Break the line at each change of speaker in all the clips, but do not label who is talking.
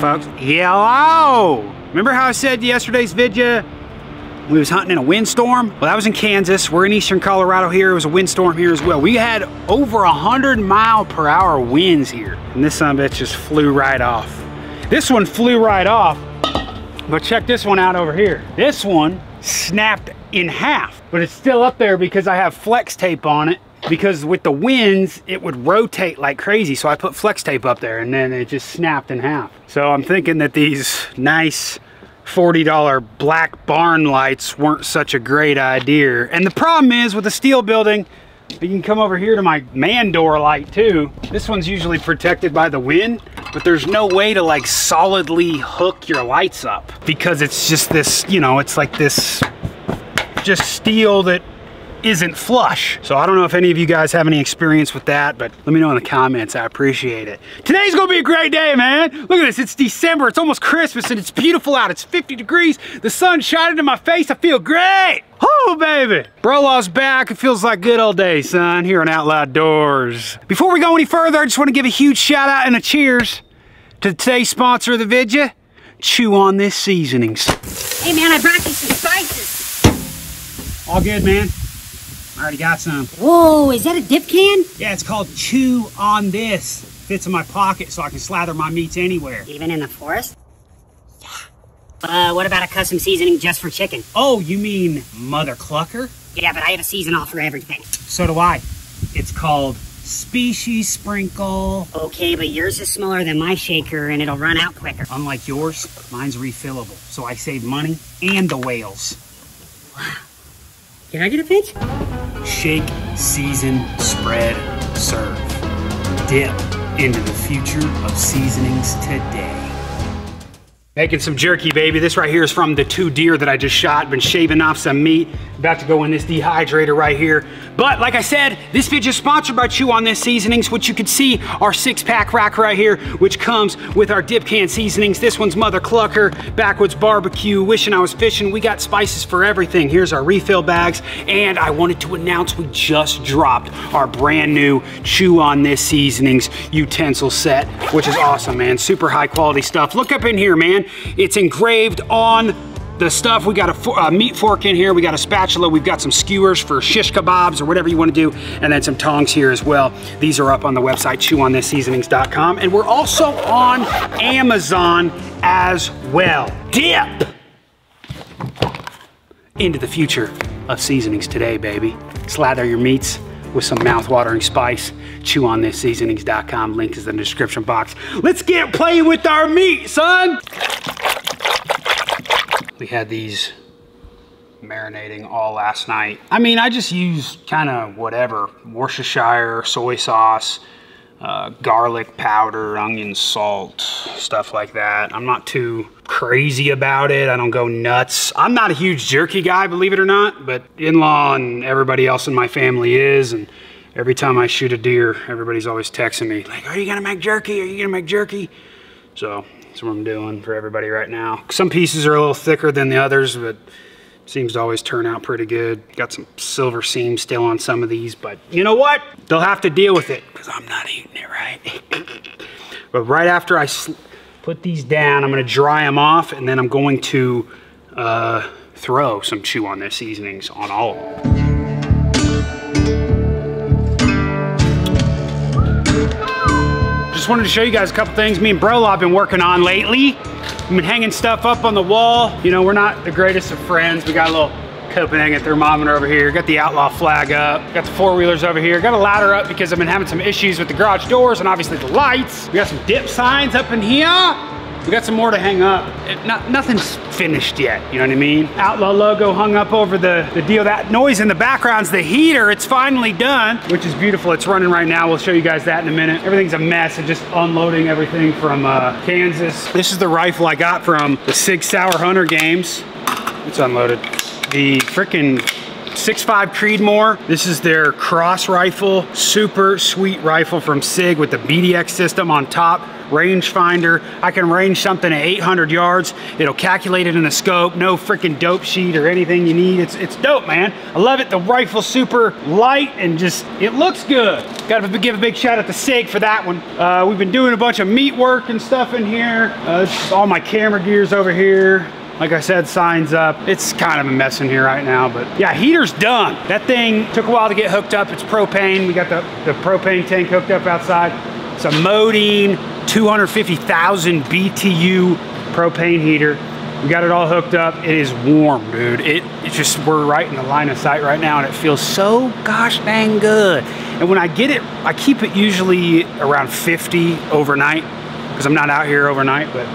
folks. Hello! Remember how I said yesterday's video we was hunting in a windstorm? Well, that was in Kansas. We're in eastern Colorado here. It was a windstorm here as well. We had over a 100 mile per hour winds here. And this son bitch just flew right off. This one flew right off. But check this one out over here. This one snapped in half, but it's still up there because I have flex tape on it because with the winds, it would rotate like crazy. So I put flex tape up there and then it just snapped in half. So I'm thinking that these nice $40 black barn lights weren't such a great idea. And the problem is with a steel building, you can come over here to my man door light too. This one's usually protected by the wind, but there's no way to like solidly hook your lights up because it's just this, you know, it's like this just steel that isn't flush. So I don't know if any of you guys have any experience with that, but let me know in the comments. I appreciate it. Today's gonna be a great day, man. Look at this, it's December, it's almost Christmas, and it's beautiful out. It's 50 degrees, the sun shining in my face, I feel great. Oh, baby. Brolaw's back. It feels like good old day, son, here on Outlaw Outdoors. Before we go any further, I just want to give a huge shout out and a cheers to today's sponsor of the video, Chew on This Seasonings.
Hey, man, I brought you some spices.
All good, man. I already got some.
Whoa, is that a dip can?
Yeah, it's called Chew on This. Fits in my pocket so I can slather my meats anywhere.
Even in the forest? Yeah. Uh, what about a custom seasoning just for chicken?
Oh, you mean Mother Clucker?
Yeah, but I have a seasonal for everything.
So do I. It's called Species Sprinkle.
Okay, but yours is smaller than my shaker and it'll run out quicker.
Unlike yours, mine's refillable. So I save money and the whales.
Wow. Can I get a pinch?
Shake, season, spread, serve. Dip into the future of seasonings today. Making some jerky, baby. This right here is from the two deer that I just shot. Been shaving off some meat. About to go in this dehydrator right here. But like I said, this video is sponsored by Chew on This Seasonings, which you can see our six pack rack right here, which comes with our dip can seasonings. This one's Mother Clucker, Backwoods Barbecue, Wishing I Was Fishing. We got spices for everything. Here's our refill bags. And I wanted to announce we just dropped our brand new Chew on This Seasonings utensil set, which is awesome, man. Super high quality stuff. Look up in here, man. It's engraved on the stuff. We got a, a, meat fork in here. We got a spatula. We've got some skewers for shish kebabs or whatever you want to do. And then some tongs here as well. These are up on the website, chewonThisSeasonings.com. And we're also on Amazon as well. Dip into the future of seasonings today, baby. Slather your meats with some mouth-watering spice. Chew on this seasonings.com. Link is in the description box. Let's get playing with our meat, son. We had these marinating all last night. I mean, I just use kind of whatever, Worcestershire, soy sauce, uh, garlic powder, onion salt, stuff like that. I'm not too crazy about it. I don't go nuts. I'm not a huge jerky guy, believe it or not, but in-law and everybody else in my family is. And every time I shoot a deer, everybody's always texting me like, are you gonna make jerky? Are you gonna make jerky? So that's what I'm doing for everybody right now. Some pieces are a little thicker than the others, but seems to always turn out pretty good. Got some silver seams still on some of these, but you know what? They'll have to deal with it because I'm not eating it, right? but right after I put these down, I'm gonna dry them off and then I'm going to uh, throw some chew on their seasonings on all of them. just wanted to show you guys a couple things me and Brolo have been working on lately. We've been hanging stuff up on the wall. You know, we're not the greatest of friends. We got a little Copenhagen thermometer over here. Got the outlaw flag up. Got the four-wheelers over here. Got a ladder up because I've been having some issues with the garage doors and obviously the lights. We got some dip signs up in here. We got some more to hang up. It, not, nothing's finished yet, you know what I mean? Outlaw logo hung up over the, the deal. That noise in the background's the heater. It's finally done, which is beautiful. It's running right now. We'll show you guys that in a minute. Everything's a mess. I'm just unloading everything from uh, Kansas. This is the rifle I got from the Sig Sauer Hunter games. It's unloaded. The freaking 6.5 Creedmoor. This is their cross rifle, super sweet rifle from SIG with the BDX system on top rangefinder. I can range something at 800 yards. It'll calculate it in the scope. No freaking dope sheet or anything you need. It's it's dope, man. I love it. The rifle's super light and just it looks good. Got to give a big shout out to Sig for that one. Uh, we've been doing a bunch of meat work and stuff in here. Uh, all my camera gears over here. Like I said, signs up. It's kind of a mess in here right now, but yeah, heater's done. That thing took a while to get hooked up. It's propane. We got the, the propane tank hooked up outside. It's a Modine 250,000 BTU propane heater. We got it all hooked up. It is warm, dude. It, it's just, we're right in the line of sight right now and it feels so gosh dang good. And when I get it, I keep it usually around 50 overnight because I'm not out here overnight, but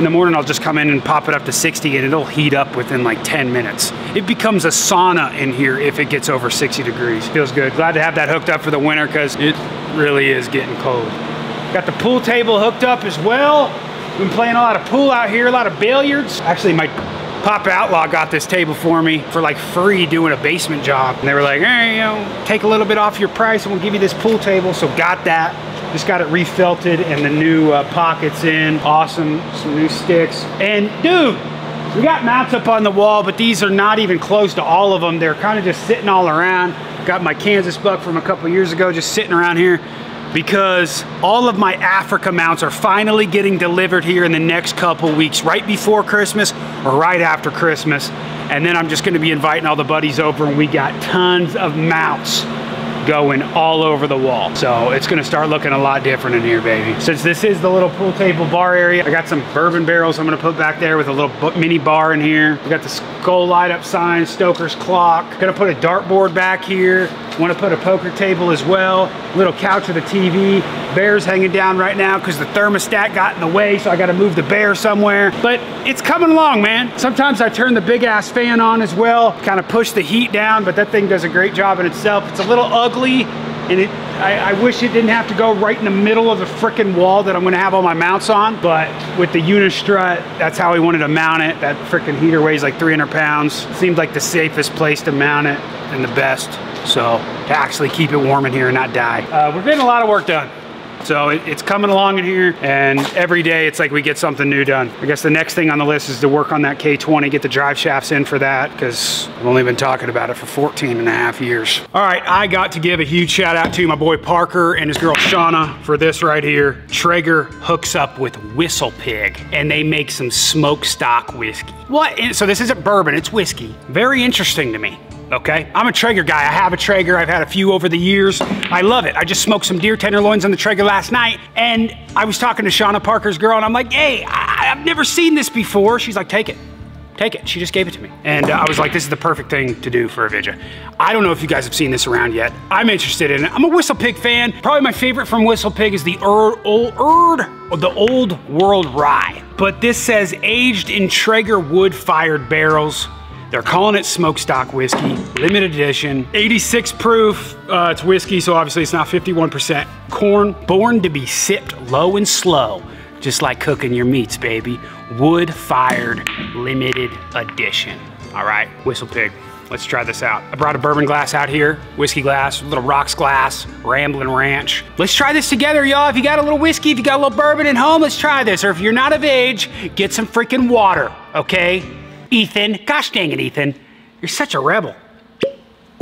in the morning, I'll just come in and pop it up to 60 and it'll heat up within like 10 minutes. It becomes a sauna in here if it gets over 60 degrees. Feels good. Glad to have that hooked up for the winter because it really is getting cold. Got the pool table hooked up as well. Been playing a lot of pool out here, a lot of billiards. Actually, my Pop Outlaw got this table for me for like free doing a basement job. And they were like, hey, you know, take a little bit off your price and we'll give you this pool table. So got that. Just got it refelted and the new uh, pockets in. Awesome, some new sticks. And dude, we got mounts up on the wall, but these are not even close to all of them. They're kind of just sitting all around. Got my Kansas buck from a couple years ago just sitting around here because all of my Africa mounts are finally getting delivered here in the next couple weeks, right before Christmas or right after Christmas. And then I'm just gonna be inviting all the buddies over and we got tons of mounts going all over the wall. So it's gonna start looking a lot different in here, baby. Since this is the little pool table bar area, I got some bourbon barrels I'm gonna put back there with a little mini bar in here. We got the skull light up sign, Stoker's clock. Gonna put a dartboard back here. Want to put a poker table as well. Little couch with a TV. Bears hanging down right now because the thermostat got in the way, so I got to move the bear somewhere. But it's coming along, man. Sometimes I turn the big ass fan on as well, kind of push the heat down, but that thing does a great job in itself. It's a little ugly, and it I, I, wish it didn't have to go right in the middle of the freaking wall that I'm gonna have all my mounts on, but with the Unistrut, that's how we wanted to mount it. That freaking heater weighs like 300 pounds. Seemed like the safest place to mount it and the best. So to actually keep it warm in here and not die. Uh, we're getting a lot of work done. So it, it's coming along in here and every day it's like we get something new done. I guess the next thing on the list is to work on that K20, get the drive shafts in for that because I've only been talking about it for 14 and a half years. All right, I got to give a huge shout out to my boy Parker and his girl Shauna for this right here. Traeger hooks up with Whistle Pig and they make some Smokestock whiskey. What? So this isn't bourbon, it's whiskey. Very interesting to me okay? I'm a Traeger guy. I have a Traeger. I've had a few over the years. I love it. I just smoked some deer tenderloins on the Traeger last night, and I was talking to Shauna Parker's girl, and I'm like, hey, I, have never seen this before. She's like, take it. Take it. She just gave it to me. And uh, I was like, this is the perfect thing to do for a Vidya. I don't know if you guys have seen this around yet. I'm interested in it. I'm a Whistle Pig fan. Probably my favorite from Whistle Pig is the Erd, old, Erd, the Old World Rye. But this says aged in Traeger wood-fired barrels they're calling it Smokestock Whiskey, limited edition, 86 proof. Uh, it's whiskey, so obviously it's not 51% corn. Born to be sipped low and slow, just like cooking your meats, baby. Wood fired, limited edition. All right, Whistle Pig. Let's try this out. I brought a bourbon glass out here, whiskey glass, little rocks glass, Ramblin' Ranch. Let's try this together, y'all. If you got a little whiskey, if you got a little bourbon at home, let's try this. Or if you're not of age, get some freaking water, okay? Ethan. Gosh dang it, Ethan. You're such a rebel.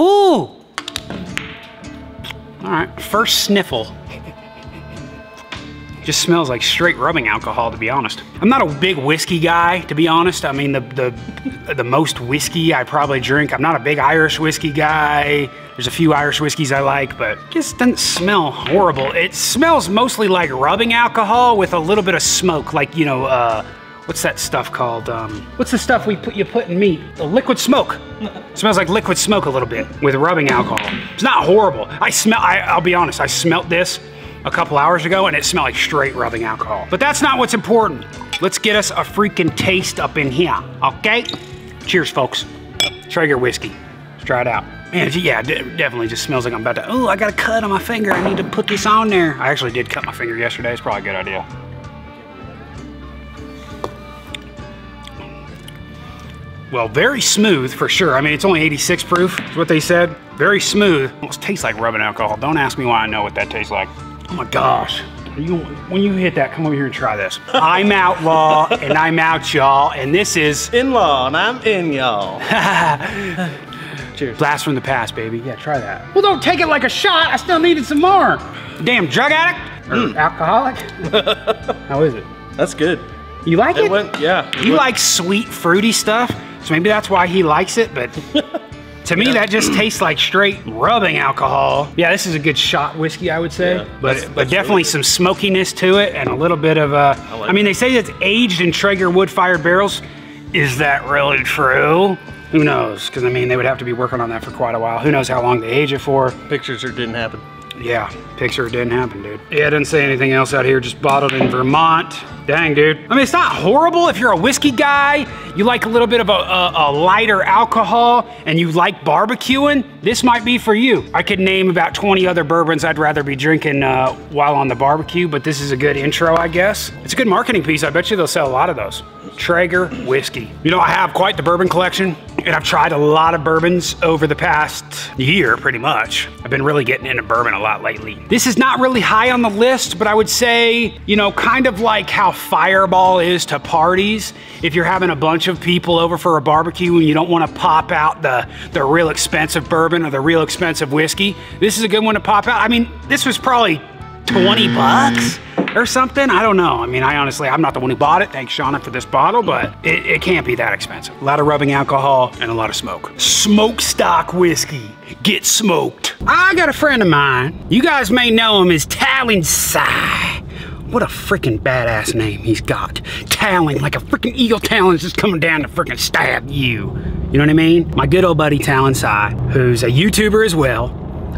Ooh. All right, first sniffle. Just smells like straight rubbing alcohol, to be honest. I'm not a big whiskey guy, to be honest. I mean, the, the, the most whiskey I probably drink, I'm not a big Irish whiskey guy. There's a few Irish whiskeys I like, but just doesn't smell horrible. It smells mostly like rubbing alcohol with a little bit of smoke, like, you know, uh, what's that stuff called? Um, what's the stuff we put you put in meat? A liquid smoke. smells like liquid smoke a little bit with rubbing alcohol. It's not horrible. I smell. I, I'll be honest. I smelt this a couple hours ago and it smelled like straight rubbing alcohol. But that's not what's important. Let's get us a freaking taste up in here, okay? Cheers, folks. Traeger whiskey. Let's try it out. Man, yeah, definitely just smells like I'm about to, oh, I got a cut on my finger. I need to put this on there. I actually did cut my finger yesterday. It's probably a good idea. Well, very smooth for sure. I mean, it's only 86 proof, is what they said. Very smooth. Almost tastes like rubbing alcohol. Don't ask me why I know what that tastes like. Oh my gosh. You, when you hit that, come over here and try this. I'm outlaw and I'm out y'all, and this is
In law, and I'm in y'all. Cheers.
blast from the past, baby. Yeah, try that. Well, don't take it like a shot. I still needed some more. Damn drug addict or mm. alcoholic. How is it?
That's good.
You like it?
It went, yeah. it
You
went-
like sweet, fruity stuff, so maybe that's why he likes it, but to me, that just tastes like straight rubbing alcohol. Yeah, this is a good shot whiskey, I would say,
Yeah,
but,
that's-
but
that's
definitely
really
some smokiness to it and a little bit of uh, I,
like
mean, they say it's aged in Traeger wood fired barrels. Is that really true? Who knows? Because I mean, they would have to be working on that for quite a while. Who knows how long they age it for?
Pictures or didn't happen.
Yeah, picture didn't happen, dude. Yeah, it doesn't say anything else out here, just bottled in Vermont. Dang, dude. I mean, it's not horrible if you're a whiskey guy, you like a little bit of a, a, a lighter alcohol, and you like barbecuing, this might be for you. I could name about 20 other bourbons I'd rather be drinking uh, while on the barbecue, but this is a good intro, I guess. It's a good marketing piece. I bet you they'll sell a lot of those. Traeger whiskey. You know, I have quite the bourbon collection, and I've tried a lot of bourbons over the past year, pretty much. I've been really getting into bourbon a lot lately. This is not really high on the list, but I would say, you know, kind of like how Fireball is to parties. If you're having a bunch of people over for a barbecue and you don't want to pop out the, the real expensive bourbon or the real expensive whiskey, this is a good one to pop out. I mean, this was probably 20 bucks or something. I don't know. I mean, I honestly, I'm not the one who bought it. Thanks, Shauna, for this bottle, but it, it can't be that expensive. A lot of rubbing alcohol and a lot of smoke. Smokestock whiskey. Get smoked. I got a friend of mine. You guys may know him as Talon Sei. What a freaking badass name he's got. Talon, like a freaking eagle talon's just coming down to freaking stab you. You know what I mean? My good old buddy Talon Sei, who's a YouTuber as well,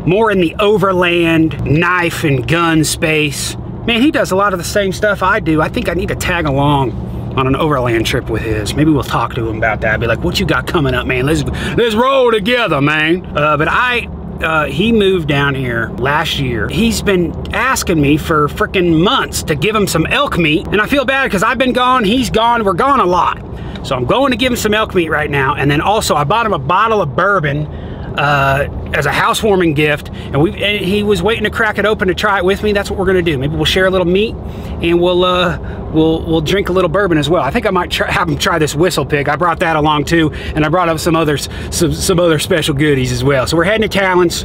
more in the overland knife and gun space. Man, he does a lot of the same stuff I do. I think I need to tag along on an overland trip with his. Maybe we'll talk to him about that. Be like, what you got coming up, man? Let's let's roll together, man. Uh, but I uh, he moved down here last year. He's been asking me for freaking months to give him some elk meat, and I feel bad because I've been gone, he's gone, we're gone a lot. So I'm going to give him some elk meat right now, and then also I bought him a bottle of bourbon uh, as a housewarming gift, and we and he was waiting to crack it open to try it with me. That's what we're gonna do. Maybe we'll share a little meat, and we'll uh, we'll we'll drink a little bourbon as well. I think I might try, have him try this whistle pig. I brought that along too, and I brought up some others some some other special goodies as well. So we're heading to Talons.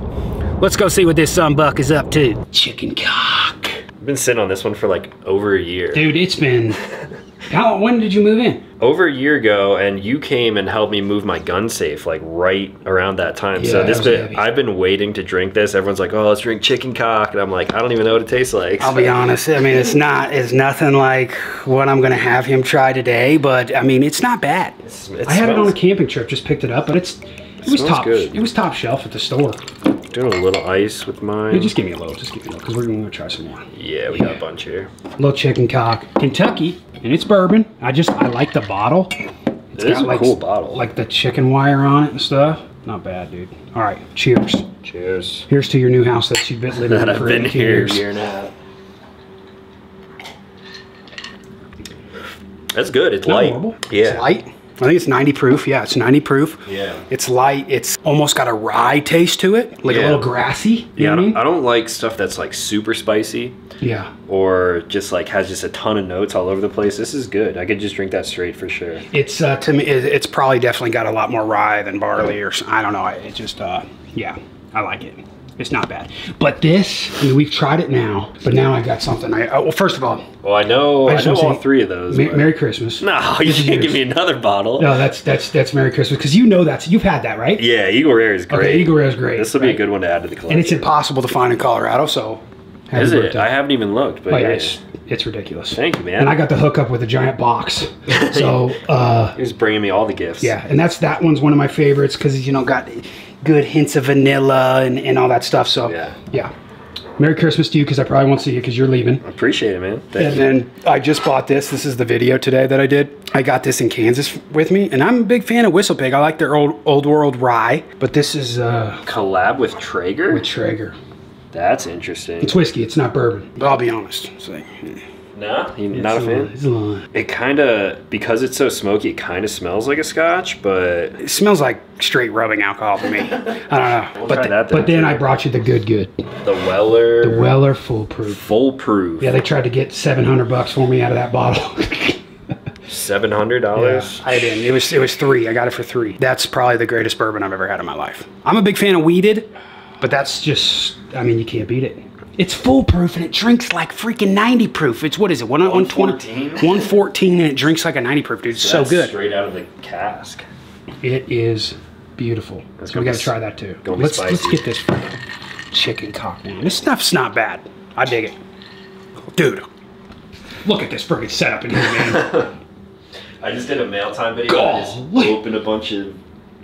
Let's go see what this son buck is up to. Chicken cock,
I've been sitting on this one for like over a year.
dude. It's been. How? When did you move in?
Over a year ago, and you came and helped me move my gun safe like right around that time.
Yeah,
so this bit. I've been waiting to drink this. Everyone's like, "Oh, let's drink chicken cock," and I'm like, I don't even know what it tastes like.
I'll be honest. I mean, it's not. It's nothing like what I'm gonna have him try today. But I mean, it's not bad.
It
I had it on a camping trip. Just picked it up, but it's it was top.
good.
It was top shelf at the store.
Doing a little ice with mine.
Just give me a little. Just give me a little, because we're gonna try some more.
yeah, we got a bunch here.
little chicken cock, Kentucky, and it's bourbon. I just I like the bottle. It's
It is a
like,
cool bottle.
Like the chicken wire on it and stuff. Not bad, dude. All right, cheers.
Cheers.
Here's to your new house that you've been living in
I've
for
been
18
here a
years.
year and a half. That's good. It's
Not
light.
horrible.
Yeah.
It's light. I think it's 90 proof. Yeah, it's 90 proof.
Yeah.
It's light. It's almost got a rye taste to it, like a little grassy. You
Yeah,
know
I don't,
mean?
I don't like stuff that's like super spicy
Yeah.
or just like has just a ton of notes all over the place. This is good. I could just drink that straight for sure.
It's uh, to me, it's probably definitely got a lot more rye than barley, or I don't know. It just, uh, yeah, I like it. It's not bad. But this, I mean, we've tried it now, but now I've got something. I uh, well, first of all,
Well, I know, I,
just
know all
say
three of those.
Ma-
but-
Merry Christmas.
No, you can't give me another bottle.
No, that's that's that's Merry Christmas because you know that's you've had that, right?
Yeah, Eagle Rare is great.
Okay, Eagle Rare is great,
This will be a good one to add to the collection.
And it's impossible to find in Colorado, so.
Is it?
birthday.
I haven't even looked, but
Oh yeah,
yeah.
it's, it's ridiculous.
Thank you, man.
And I got the hookup with a giant box. So uh,
He was bringing me all the gifts.
yeah, and that's that one's one of my favorites because you know got good hints of vanilla and, and all that stuff. So
Yeah.
yeah. Merry Christmas to you because I probably won't see you because you're leaving.
I appreciate it, man. Thank
And
you.
then I just bought this. This is the video today that I did. I got this in Kansas with me, and I'm a big fan of Whistle Pig. I like their old old world rye, but this is uh,
Collab with Traeger?
with Traeger.
That's interesting.
It's whiskey. It's not bourbon. But I'll be honest. It's like, eh,
No, you not a fan.
It's a little-
It kind of because it's so smoky, it kind of smells like a Scotch, but
It smells like straight rubbing alcohol to me. I don't know.
We'll
but,
try
th-
that then,
but then. I brought you the good good.
the Weller,
The Weller Full Proof.
foolproof.
Yeah, they tried to get 700 bucks for me out of that bottle.
seven hundred
Yeah,
dollars.
I didn't. It was it was three. I got it for three. That's probably the greatest bourbon I've ever had in my life. I'm a big fan of wheated, but that's just. I mean, you can't beat it. It's Full Proof and it drinks like freaking 90 proof. It's what is it? 120,
114?
114 and it drinks like a 90 proof, dude. It's so
That's
good.
Straight out of the cask.
It is beautiful.
It's
so we got to try that too. Let's let's get this chicken cock down. This stuff's not bad. I dig it, dude. Look at this freaking setup in here, man.
I just did a mail time video. I just
Golly.
opened a bunch of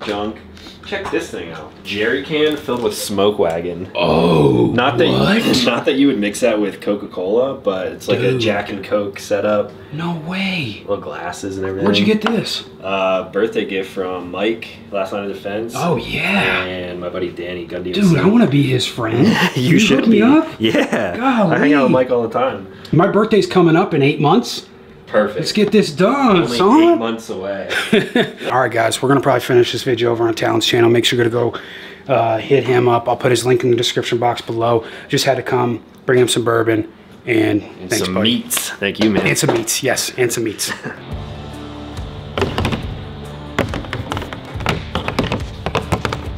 junk. Check this thing out. Jerry can filled with smoke wagon.
oh,
Not that
what?
you, not that you would mix that with Coca Cola, but it's like a Jack and Coke setup,
No way.
little glasses and everything.
Where'd you get this?
Uh, birthday gift from Mike, last night of defense.
Oh yeah,
And my buddy Danny Gundy.
dude, I want to be his friend.
You should
hook me
be.
up.
Yeah.
Golly.
I hang out with Mike all the time.
My birthday's coming up in eight months.
Perfect.
Let's get this done,
Only eight months away.
All right, guys, we're gonna probably finish this video over on Talon's channel. Make sure to go uh, hit him up. I'll put his link in the description box below. Just had to come, bring him some bourbon, and,
And
thanks,
some
buddy.
meats. Thank you, man.
And some meats, yes, and some meats.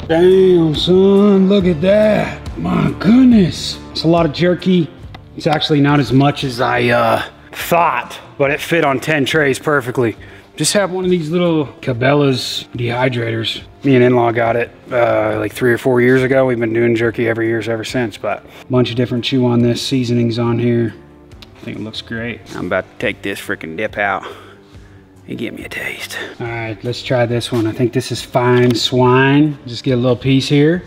Damn, son, look at that. My goodness. It's a lot of jerky. It's actually not as much as I uh, thought, but it fit on 10 trays perfectly. Just have one of these little Cabela's dehydrators. Me and in-law got it uh, like three or four years ago. We've been doing jerky every year ever since, but a bunch of different chew on this, seasonings on here. I think it looks great. I'm about to take this freaking dip out and give me a taste. All right, let's try this one. I think this is fine swine. Just get a little piece here.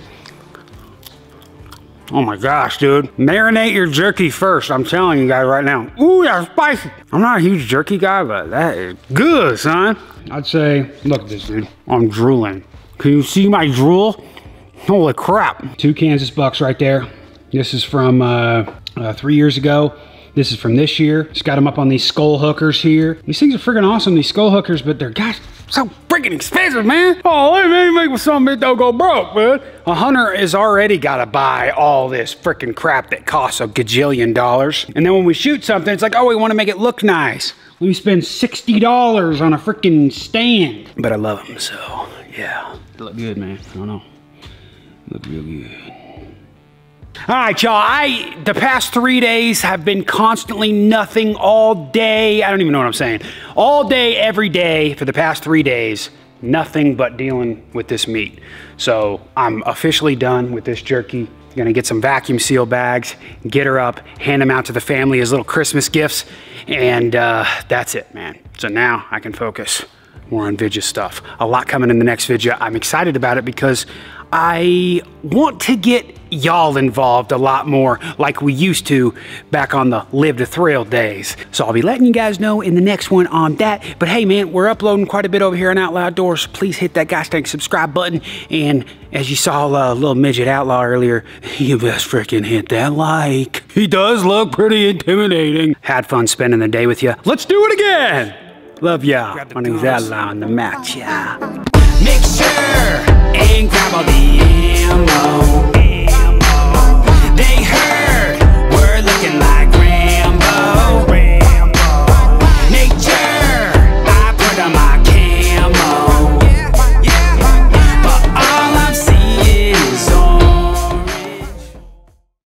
Oh my gosh, dude. Marinate your jerky first. I'm telling you guys right now. Ooh, that's spicy. I'm not a huge jerky guy, but that is good, son. I'd say, look at this, dude. I'm drooling. Can you see my drool? Holy crap. Two Kansas Bucks right there. This is from uh, uh, three years ago. This is from this year. Just got them up on these skull hookers here. These things are freaking awesome, these skull hookers, but they're gosh, so freaking expensive, man. Oh, let me make with something that don't go broke, man. A hunter is already got to buy all this freaking crap that costs a gajillion dollars. And then when we shoot something, it's like, oh, we want to make it look nice. Let me spend $60 on a freaking stand. But I love them, so yeah. They look good, man. I don't know. Look real good. All right, y'all. I the past three days have been constantly nothing all day. I don't even know what I'm saying. All day, every day for the past three days, nothing but dealing with this meat. So I'm officially done with this jerky. Gonna get some vacuum seal bags, get her up, hand them out to the family as little Christmas gifts, and uh, that's it, man. So now I can focus more on Vidya stuff. A lot coming in the next Vidya. I'm excited about it because I want to get y'all involved a lot more like we used to back on the Live to Thrill days. So I'll be letting you guys know in the next one on that. But hey man, we're uploading quite a bit over here on Outlaw Outdoors. Please hit that gosh dang subscribe button. And as you saw uh, little midget outlaw earlier, you best freaking hit that like. He does look pretty intimidating. Had fun spending the day with you. Let's do it again. Love ya. My name's Outlaw on the match, yeah. Make sure and grab all the ammo.